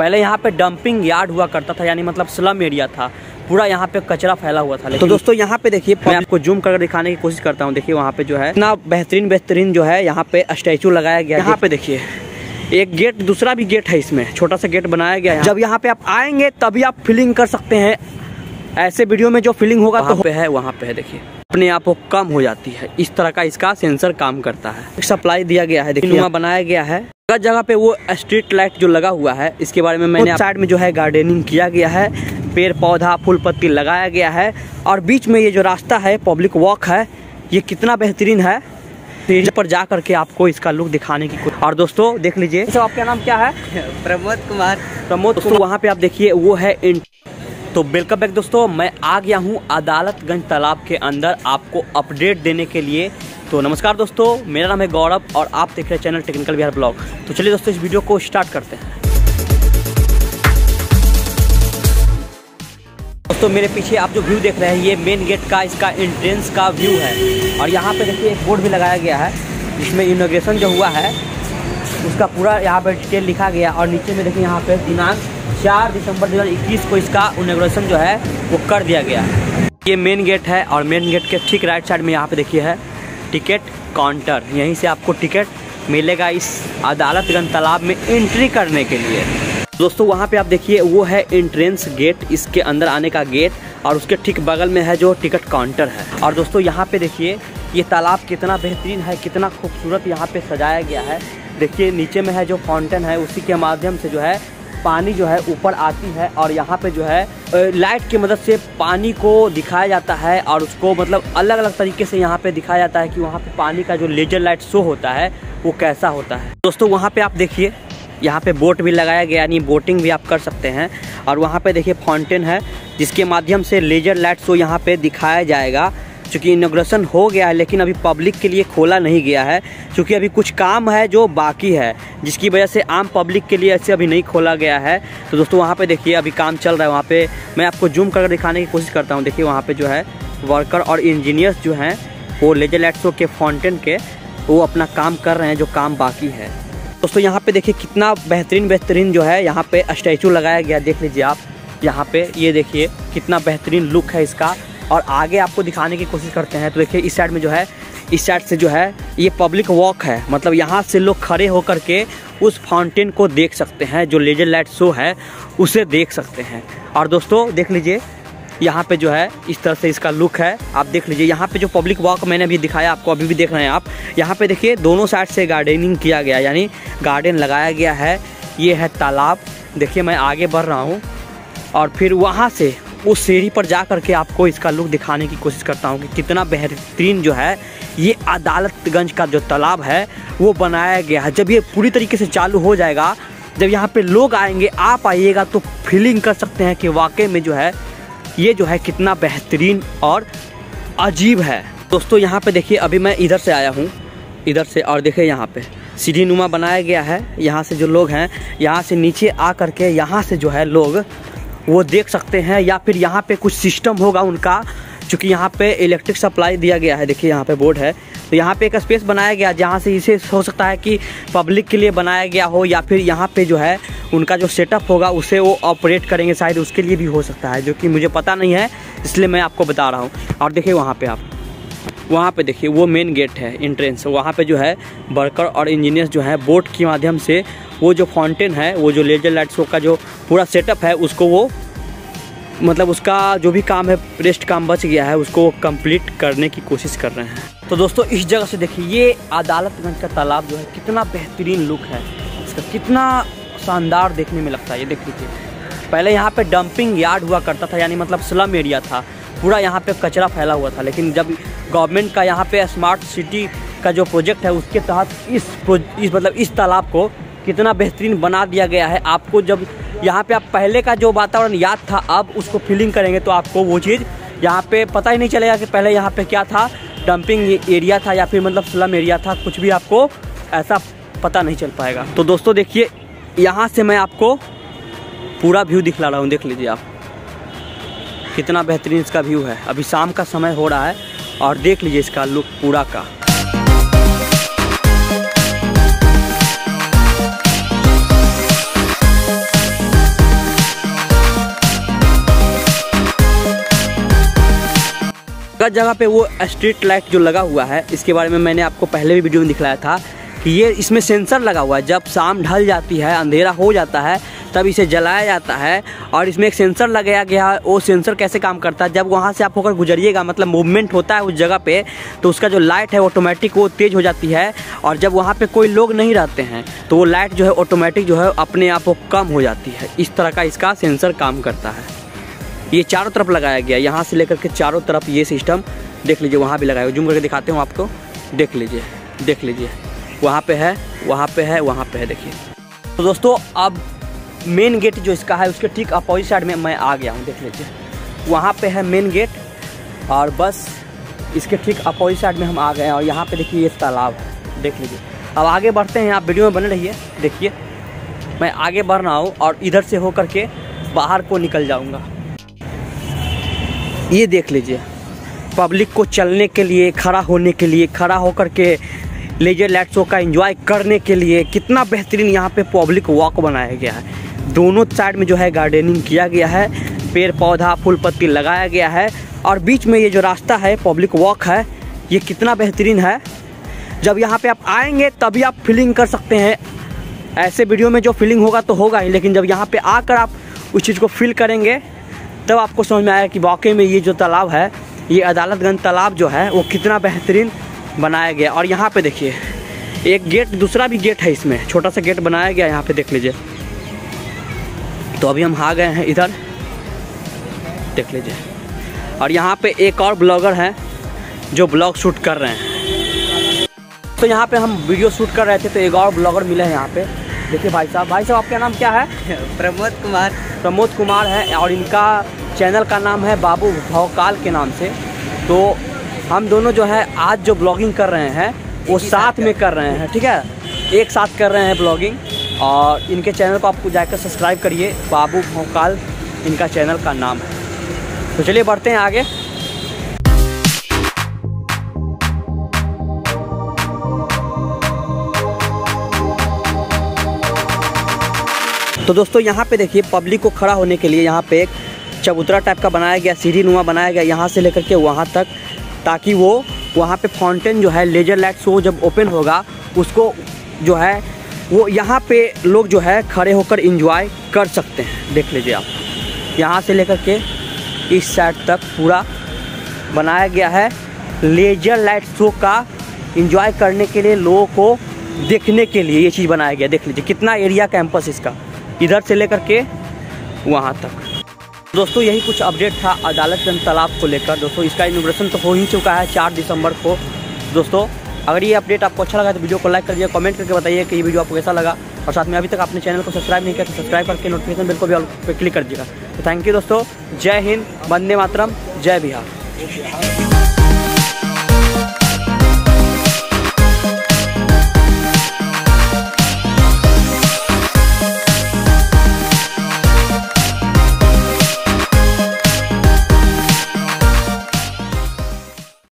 पहले यहाँ पे डंपिंग यार्ड हुआ करता था यानी मतलब स्लम एरिया था। पूरा यहाँ पे कचरा फैला हुआ था लेकिन तो दोस्तों यहाँ पे देखिए मैं आपको जूम कर दिखाने की कोशिश करता हूँ। देखिए वहाँ पे जो है इतना बेहतरीन बेहतरीन जो है यहाँ पे स्टैचू लगाया गया है। यहाँ पे देखिए एक गेट दूसरा भी गेट है इसमें। छोटा सा गेट बनाया गया है। जब यहाँ पे आप आएँगे तभी आप फीलिंग कर सकते हैं। ऐसे वीडियो में जो फीलिंग होगा तो पे है वहाँ पे है देखिए। अपने आप वो कम हो जाती है। इस तरह का इसका सेंसर काम करता है। सप्लाई दिया गया है। देखिए वहाँ बनाया गया है। जगह जगह पे वो स्ट्रीट लाइट जो लगा हुआ है इसके बारे में मैंने साइड में जो है गार्डनिंग किया गया है। पेड़ पौधा फूल पत्ती लगाया गया है। और बीच में ये जो रास्ता है पब्लिक वॉक है ये कितना बेहतरीन है। पर जा करके आपको इसका लुक दिखाने की कोशिश और दोस्तों देख लीजिए। तो आपका नाम क्या है? प्रमोद कुमार। प्रमोद वहाँ पे आप देखिए वो है इन तो वेलकम बैक दोस्तों, मैं आ गया हूँ अदालतगंज तालाब के अंदर आपको अपडेट देने के लिए। तो नमस्कार दोस्तों, मेरा नाम है गौरव और आप देख रहे हैं चैनल टेक्निकल बिहार ब्लॉग। तो चलिए दोस्तों, इस वीडियो को स्टार्ट करते हैं। दोस्तों, मेरे पीछे आप जो व्यू देख रहे हैं, ये मेन गेट का, इसका एंट्रेंस का व्यू है। और यहाँ पे देखिए, एक बोर्ड भी लगाया गया है, जिसमें इनोग्रेशन जो हुआ है, उसका पूरा यहाँ पे डिटेल लिखा गया और नीचे में देखिए, यहाँ पे दिनांक चार दिसंबर दो हज़ार इक्कीस को इसका इनोग्रेशन जो है, वो कर दिया गया। ये मेन गेट है और मेन गेट के ठीक राइट साइड में यहाँ पे देखिए है टिकट काउंटर यहीं से आपको टिकट मिलेगा इस अदालतगंज तालाब में एंट्री करने के लिए। दोस्तों, वहाँ पे आप देखिए, वो है एंट्रेंस गेट इसके अंदर आने का गेट और उसके ठीक बगल में है जो टिकट काउंटर है। और दोस्तों, यहाँ पे देखिए, ये तालाब कितना बेहतरीन है, कितना खूबसूरत यहाँ पे सजाया गया है। देखिए, नीचे में है जो फाउंटेन है, उसी के माध्यम से जो है पानी जो है ऊपर आती है और यहाँ पे जो है लाइट की मदद से पानी को दिखाया जाता है और उसको मतलब अलग अलग तरीके से यहाँ पे दिखाया जाता है कि वहाँ पे पानी का जो लेजर लाइट शो होता है, वो कैसा होता है। दोस्तों, वहाँ पे आप देखिए, यहाँ पे बोट भी लगाया गया, यानी बोटिंग भी आप कर सकते हैं। और वहाँ पे देखिए फाउंटेन है, जिसके माध्यम से लेजर लाइट शो यहाँ पे दिखाया जाएगा। चूँकि इनोग्रेशन हो गया है, लेकिन अभी पब्लिक के लिए खोला नहीं गया है क्योंकि अभी कुछ काम है जो बाकी है, जिसकी वजह से आम पब्लिक के लिए ऐसे अभी नहीं खोला गया है। तो दोस्तों, वहाँ पे देखिए, अभी काम चल रहा है वहाँ पे। मैं आपको जूम कर दिखाने की कोशिश करता हूँ। देखिए, वहाँ पर जो है वर्कर और इंजीनियर्स जो हैं, वो लेजर लाइट के फाउंटेन के, वो अपना काम कर रहे हैं, जो काम बाकी है। दोस्तों, यहाँ पे देखिए, कितना बेहतरीन बेहतरीन जो है, यहाँ पे स्टैचू लगाया गया, देख लीजिए आप। यहाँ पे ये देखिए, कितना बेहतरीन लुक है इसका। और आगे आपको दिखाने की कोशिश करते हैं। तो देखिए, इस साइड में जो है, इस साइड से जो है, ये पब्लिक वॉक है। मतलब यहाँ से लोग खड़े होकर के उस फाउंटेन को देख सकते हैं, जो लेजर लाइट शो है, उसे देख सकते हैं। और दोस्तों, देख लीजिए, यहाँ पे जो है, इस तरह से इसका लुक है। आप देख लीजिए, यहाँ पे जो पब्लिक वॉक मैंने अभी दिखाया, आपको अभी भी देख रहे हैं आप। यहाँ पे देखिए, दोनों साइड से गार्डनिंग किया गया, यानी गार्डन लगाया गया है। ये है तालाब। देखिए, मैं आगे बढ़ रहा हूँ। और फिर वहाँ से उस सीढ़ी पर जा करके आपको इसका लुक दिखाने की कोशिश करता हूँ कि कितना बेहतरीन जो है, ये अदालतगंज का जो तालाब है, वो बनाया गया है। जब ये पूरी तरीके से चालू हो जाएगा, जब यहाँ पे लोग आएँगे, आप आइएगा तो फीलिंग कर सकते हैं कि वाकई में जो है, ये जो है कितना बेहतरीन और अजीब है। दोस्तों, यहाँ पे देखिए, अभी मैं इधर से आया हूँ, इधर से और देखिए यहाँ पे। सीढ़ी नुमा बनाया गया है, यहाँ से जो लोग हैं, यहाँ से नीचे आ करके यहाँ से जो है लोग वो देख सकते हैं या फिर यहाँ पे कुछ सिस्टम होगा उनका, चूँकि यहाँ पे इलेक्ट्रिक सप्लाई दिया गया है। देखिए, यहाँ पे बोर्ड है। तो यहाँ पे एक स्पेस बनाया गया जहाँ से इसे हो सकता है कि पब्लिक के लिए बनाया गया हो या फिर यहाँ पे जो है उनका जो सेटअप होगा उसे वो ऑपरेट करेंगे। शायद उसके लिए भी हो सकता है, जो कि मुझे पता नहीं है, इसलिए मैं आपको बता रहा हूँ। और देखिए, वहाँ पर आप, वहाँ पे देखिए, वो मेन गेट है इंट्रेंस वहाँ पे जो है वर्कर और इंजीनियर्स जो है बोट के माध्यम से वो जो फाउंटेन है वो जो लेजर लाइट शो का जो पूरा सेटअप है उसको वो मतलब उसका जो भी काम है रेस्ट काम बच गया है उसको कंप्लीट करने की कोशिश कर रहे हैं। तो दोस्तों इस जगह से देखिए ये अदालतगंज का तालाब जो है कितना बेहतरीन लुक है। इसका कितना शानदार देखने में लगता है ये देख लीजिए। पहले यहाँ पे डंपिंग यार्ड हुआ करता था यानी मतलब स्लम एरिया था। पूरा यहाँ पे कचरा फैला हुआ था लेकिन जब गवर्नमेंट का यहाँ पे स्मार्ट सिटी का जो प्रोजेक्ट है उसके तहत इस, इस मतलब इस तालाब को कितना बेहतरीन बना दिया गया है। आपको जब यहाँ पे आप पहले का जो वातावरण याद था, अब उसको फीलिंग करेंगे तो आपको वो चीज़ यहाँ पे पता ही नहीं चलेगा कि पहले यहाँ पे क्या था। डंपिंग एरिया था या फिर मतलब स्लम एरिया था, कुछ भी आपको ऐसा पता नहीं चल पाएगा। तो दोस्तों देखिए, यहाँ से मैं आपको पूरा व्यू दिखला रहा हूँ, देख लीजिए आप। कितना बेहतरीन इसका व्यू है। अभी शाम का समय हो रहा है और देख लीजिए इसका लुक पूरा का। जगह जगह पे वो स्ट्रीट लाइट जो लगा हुआ है, इसके बारे में मैंने आपको पहले भी वीडियो में दिखलाया था कि ये इसमें सेंसर लगा हुआ है। जब शाम ढल जाती है, अंधेरा हो जाता है, तब इसे जलाया जाता है और इसमें एक सेंसर लगाया गया है। वो सेंसर कैसे काम करता है? जब वहाँ से आप होकर गुजरिएगा मतलब मूवमेंट होता है उस जगह पे तो उसका जो लाइट है ऑटोमेटिक वो तेज़ हो जाती है और जब वहाँ पे कोई लोग नहीं रहते हैं तो वो लाइट जो है ऑटोमेटिक जो है, अपने आप वो कम हो जाती है। इस तरह का इसका सेंसर काम करता है। ये चारों तरफ़ लगाया गया यहाँ से लेकर के चारों तरफ़ ये सिस्टम देख लीजिए, वहाँ भी लगाया जूम करके दिखाते हूँ आपको। देख लीजिए देख लीजिए। वहाँ पे है, वहाँ पे है, वहाँ पे है, देखिए। तो दोस्तों, अब मेन गेट जो इसका है, उसके ठीक अपोजिट साइड में मैं आ गया हूँ, देख लीजिए। वहाँ पे है मेन गेट और बस इसके ठीक अपोजिट साइड में हम आ गए हैं, और यहाँ पे देखिए ये तालाब है। देख लीजिए। अब आगे बढ़ते हैं, आप वीडियो में बने रहिए। देखिए, मैं आगे बढ़ रहा हूँ, और इधर से होकर के बाहर को निकल जाऊँगा। ये देख लीजिए। पब्लिक को चलने के लिए, खड़ा होने के लिए, खड़ा होकर के लेजर लाइट शो का एंजॉय करने के लिए कितना बेहतरीन यहाँ पे पब्लिक वॉक बनाया गया है। दोनों साइड में जो है गार्डनिंग किया गया है। पेड़, पौधा, फूल पत्ती लगाया गया है। और बीच में ये जो रास्ता है पब्लिक वॉक है, ये कितना बेहतरीन है। जब यहाँ पे आप आएँगे, तभी आप फीलिंग कर सकते हैं। ऐसे वीडियो में जो फीलिंग होगा तो होगा ही, लेकिन जब यहाँ पे आकर आप उस चीज़ को फील करेंगे तब आपको समझ में आया कि वाकई में ये जो तालाब है, ये अदालतगंज तालाब जो है, वो कितना बेहतरीन बनाया गया। और यहाँ पे देखिए, एक गेट, दूसरा भी गेट है इसमें। छोटा सा गेट बनाया गया, यहाँ पे देख लीजिए। तो अभी हम आ गए हैं इधर। देख लीजिए। और यहाँ पे एक और ब्लॉगर हैं, जो ब्लॉग शूट कर रहे हैं। तो यहाँ पे हम वीडियो शूट कर रहे थे तो एक और ब्लॉगर मिले हैं यहाँ पे। देखिए भाई साहब भाई साहब आपका नाम क्या है? प्रमोद कुमार। प्रमोद कुमार है और इनका चैनल का नाम है बाबू भौकाल के नाम से। तो हम दोनों जो है आज जो ब्लॉगिंग कर रहे हैं वो साथ में कर रहे हैं ठीक है? एक साथ कर रहे हैं ब्लॉगिंग और इनके चैनल को आपको जाकर सब्सक्राइब करिए बाबू भौकाल इनका चैनल का नाम है। तो चलिए बढ़ते हैं आगे। तो दोस्तों, यहाँ पे देखिए पब्लिक को खड़ा होने के लिए यहाँ पे एक चबूतरा टाइप का बनाया गया, सीढ़ी नुमा बनाया गया यहाँ से लेकर के वहाँ तक, ताकि वो वहाँ पे फाउंटेन जो है लेजर लाइट शो जब ओपन होगा, उसको जो है, वो यहाँ पे लोग जो है, खड़े होकर इंजॉय कर सकते हैं। देख लीजिए आप। यहाँ से लेकर के इस साइड तक पूरा बनाया गया है लेजर लाइट शो का इंजॉय करने के लिए, लोगों को देखने के लिए ये चीज़ बनाया गया। देख लीजिए, कितना एरिया कैंपस इसका। इधर से लेकर के वहाँ तक। दोस्तों, यही कुछ अपडेट था अदालत अदालतगंज तालाब को लेकर। दोस्तों, इसका इनोग्रेशन तो हो ही चुका है चार दिसंबर को। दोस्तों, अगर ये अपडेट आपको अच्छा लगा तो वीडियो को लाइक करिए कमेंट करके बताइए कि ये वीडियो आपको कैसा लगा। और साथ में अभी तक आपने चैनल को सब्सक्राइब नहीं किया तो सब्सक्राइब करके नोटिफिकेशन बिल को भी पे क्लिक कर दीजिएगा। तो थैंक यू दोस्तों। जय हिंद, वंदे मातरम, जय बिहार।